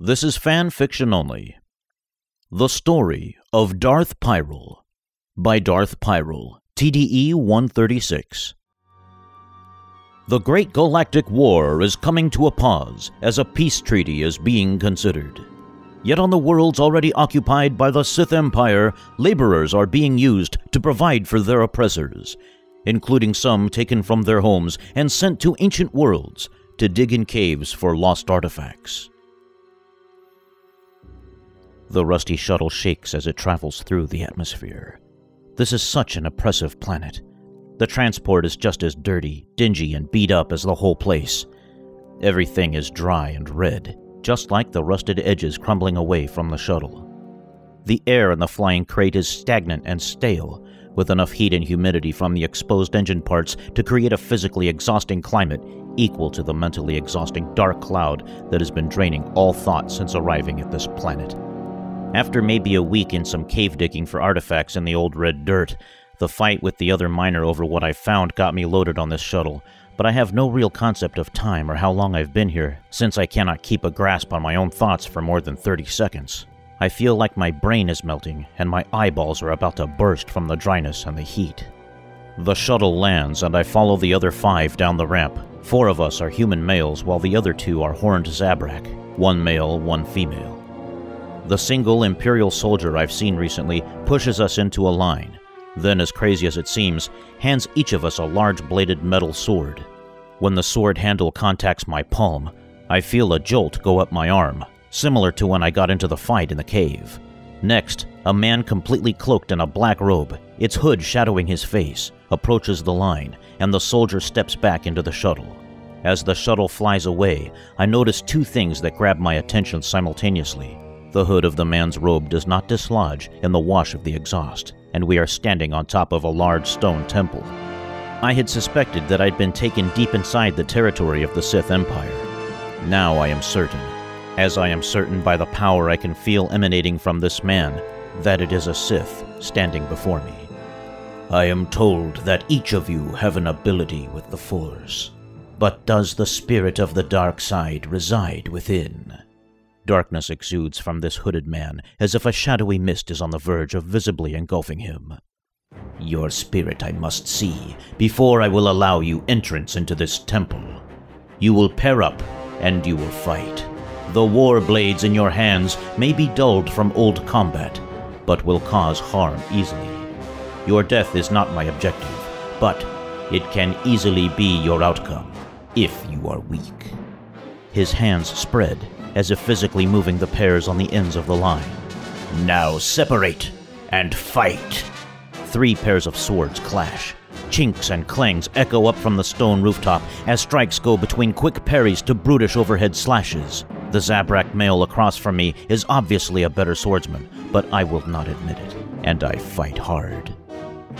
This is fan fiction only. The Story of Darth Pyral by Darth Pyral, TDE 136. The Great Galactic War is coming to a pause as a peace treaty is being considered. Yet on the worlds already occupied by the Sith Empire, laborers are being used to provide for their oppressors, including some taken from their homes and sent to ancient worlds to dig in caves for lost artifacts. The rusty shuttle shakes as it travels through the atmosphere. This is such an oppressive planet. The transport is just as dirty, dingy, and beat up as the whole place. Everything is dry and red, just like the rusted edges crumbling away from the shuttle. The air in the flying crate is stagnant and stale, with enough heat and humidity from the exposed engine parts to create a physically exhausting climate equal to the mentally exhausting dark cloud that has been draining all thought since arriving at this planet. After maybe a week in some cave digging for artifacts in the old red dirt, the fight with the other miner over what I found got me loaded on this shuttle, but I have no real concept of time or how long I've been here, since I cannot keep a grasp on my own thoughts for more than 30 seconds. I feel like my brain is melting and my eyeballs are about to burst from the dryness and the heat. The shuttle lands and I follow the other five down the ramp. Four of us are human males while the other two are horned Zabrak, one male, one female. The single Imperial soldier I've seen recently pushes us into a line, then, as crazy as it seems, hands each of us a large bladed metal sword. When the sword handle contacts my palm, I feel a jolt go up my arm, similar to when I got into the fight in the cave. Next, a man completely cloaked in a black robe, its hood shadowing his face, approaches the line, and the soldier steps back into the shuttle. As the shuttle flies away, I notice two things that grab my attention simultaneously. The hood of the man's robe does not dislodge in the wash of the exhaust, and we are standing on top of a large stone temple. I had suspected that I'd been taken deep inside the territory of the Sith Empire. Now I am certain, as I am certain by the power I can feel emanating from this man, that it is a Sith standing before me. I am told that each of you have an ability with the Force. But does the spirit of the dark side reside within? Darkness exudes from this hooded man, as if a shadowy mist is on the verge of visibly engulfing him. Your spirit I must see, before I will allow you entrance into this temple. You will pair up, and you will fight. The war blades in your hands may be dulled from old combat, but will cause harm easily. Your death is not my objective, but it can easily be your outcome, if you are weak. His hands spread, as if physically moving the pairs on the ends of the line. Now separate and fight. Three pairs of swords clash. Chinks and clangs echo up from the stone rooftop as strikes go between quick parries to brutish overhead slashes. The Zabrak male across from me is obviously a better swordsman, but I will not admit it, and I fight hard.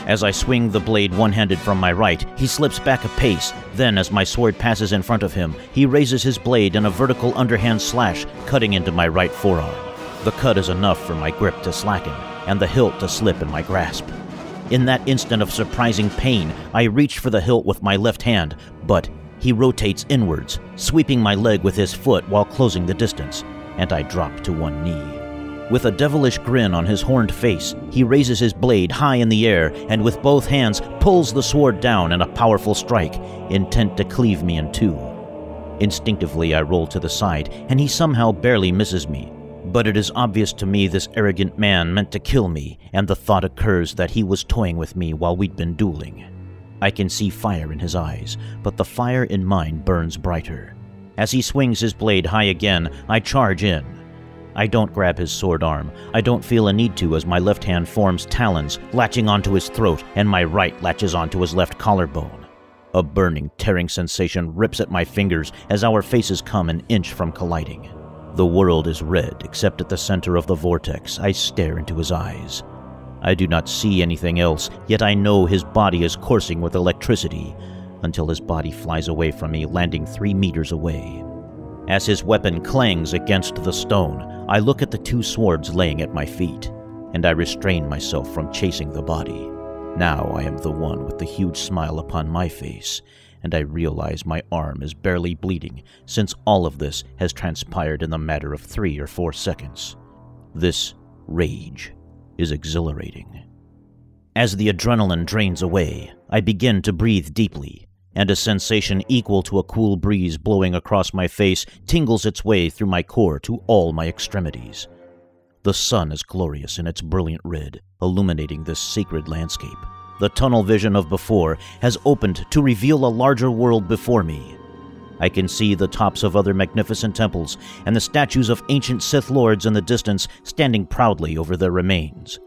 As I swing the blade one handed from my right, he slips back a pace. Then, as my sword passes in front of him, he raises his blade in a vertical underhand slash, cutting into my right forearm. The cut is enough for my grip to slacken, and the hilt to slip in my grasp. In that instant of surprising pain, I reach for the hilt with my left hand, but he rotates inwards, sweeping my leg with his foot while closing the distance, and I drop to one knee. With a devilish grin on his horned face, he raises his blade high in the air and with both hands pulls the sword down in a powerful strike, intent to cleave me in two. Instinctively, I roll to the side, and he somehow barely misses me. But it is obvious to me this arrogant man meant to kill me, and the thought occurs that he was toying with me while we'd been dueling. I can see fire in his eyes, but the fire in mine burns brighter. As he swings his blade high again, I charge in. I don't grab his sword arm. I don't feel a need to as my left hand forms talons, latching onto his throat, and my right latches onto his left collarbone. A burning, tearing sensation rips at my fingers as our faces come an inch from colliding. The world is red, except at the center of the vortex. I stare into his eyes. I do not see anything else, yet I know his body is coursing with electricity until his body flies away from me, landing three meters away. As his weapon clangs against the stone, I look at the two swords laying at my feet, and I restrain myself from chasing the body. Now I am the one with the huge smile upon my face, and I realize my arm is barely bleeding since all of this has transpired in the matter of three or four seconds. This rage is exhilarating. As the adrenaline drains away, I begin to breathe deeply, and a sensation equal to a cool breeze blowing across my face tingles its way through my core to all my extremities. The sun is glorious in its brilliant red, illuminating this sacred landscape. The tunnel vision of before has opened to reveal a larger world before me. I can see the tops of other magnificent temples and the statues of ancient Sith lords in the distance standing proudly over their remains.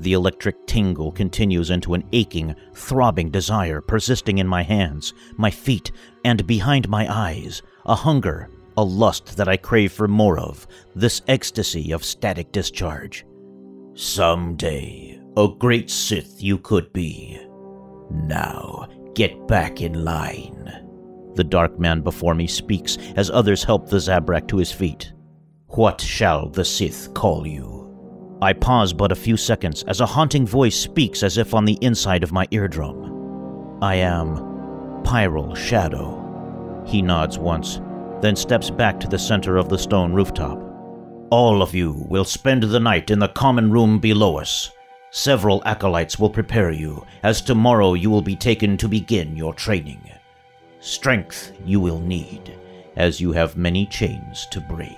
The electric tingle continues into an aching, throbbing desire persisting in my hands, my feet, and behind my eyes, a hunger a lust that I crave for more of, this ecstasy of static discharge. Someday, a great Sith you could be. Now, get back in line. The dark man before me speaks as others help the Zabrak to his feet. What shall the Sith call you? I pause but a few seconds as a haunting voice speaks as if on the inside of my eardrum. I am Pyral Shadow. He nods once, then steps back to the center of the stone rooftop. All of you will spend the night in the common room below us. Several acolytes will prepare you, as tomorrow you will be taken to begin your training. Strength you will need, as you have many chains to break.